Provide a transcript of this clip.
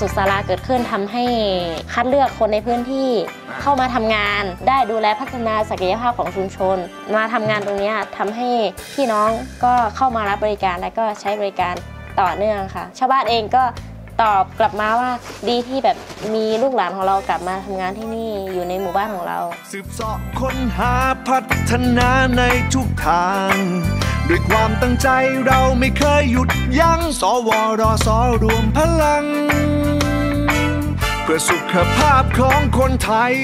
สุขศาลาเกิดขึ้นทำให้คัดเลือกคนในพื้นที่เข้ามาทำงาน ได้ดูแลพัฒนาศักยภาพของชุมชน มาทำงานตรงเนี้ยทำให้พี่น้องก็เข้ามารับบริการและก็ใช้บริการต่อเนื่องค่ะ ชาวบ้านเองก็ตอบกลับมาว่าดีที่แบบมีลูกหลานของเรากลับมาทำงานที่นี่อยู่ในหมู่บ้านของเรา สืบเสาะค้นหาพัฒนาในทุกทางด้วยความตั้งใจเราไม่เคยหยุดยัง้ง สวรสรวมพลัง เพื่อสุขภาพของคนไทย